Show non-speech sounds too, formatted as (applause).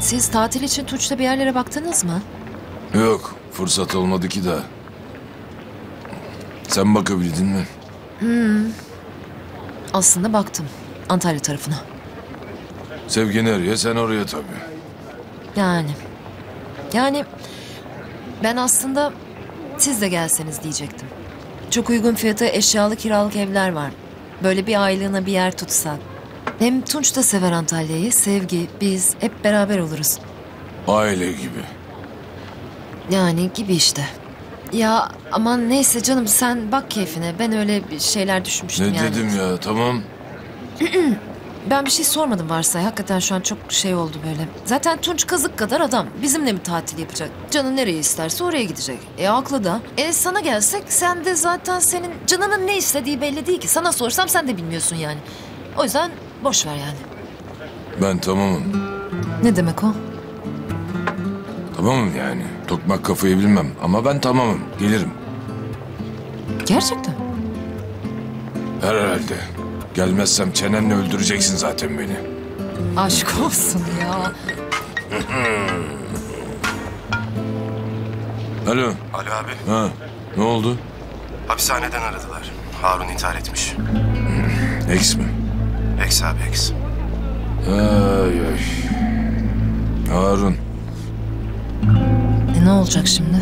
Siz tatil için Tunç'ta bir yerlere baktınız mı? Yok fırsat olmadı ki daha. Sen bakabildin mi? Aslında baktım. Antalya tarafına. Sevgi nereye sen oraya tabii. Yani. Yani ben aslında siz de gelseniz diyecektim. Çok uygun fiyata eşyalı kiralık evler var. Böyle bir aylığına bir yer tutsak. Hem Tunç da sever Antalya'yı. Sevgi, biz hep beraber oluruz. Aile gibi. Yani gibi işte. Ya aman neyse canım sen bak keyfine. Ben öyle bir şeyler düşünmüştüm Ne yani. dedim ya tamam. (clears throat) Ben bir şey sormadım varsay. Hakikaten şu an çok şey oldu böyle. Zaten Tunç kazık kadar adam. Bizimle mi tatil yapacak? Canın nereye isterse oraya gidecek. E haklı da. E sana gelsek sen de zaten senin canının ne istediği belli değil ki. Sana sorsam sen de bilmiyorsun yani. O yüzden boş ver yani. Ben tamamım. Ne demek o? Tamamım yani. Tokmak kafayı bilmem ama ben tamamım. Gelirim. Gerçekten. Herhalde. Gelmezsem çenenle öldüreceksin zaten beni. Aşk olsun ya. Alo. Alo abi, Ha. Ne oldu? hapishaneden aradılar. Harun intihar etmiş. Eks mi? Ex abi ex. Ay ay. Harun. E ne olacak şimdi?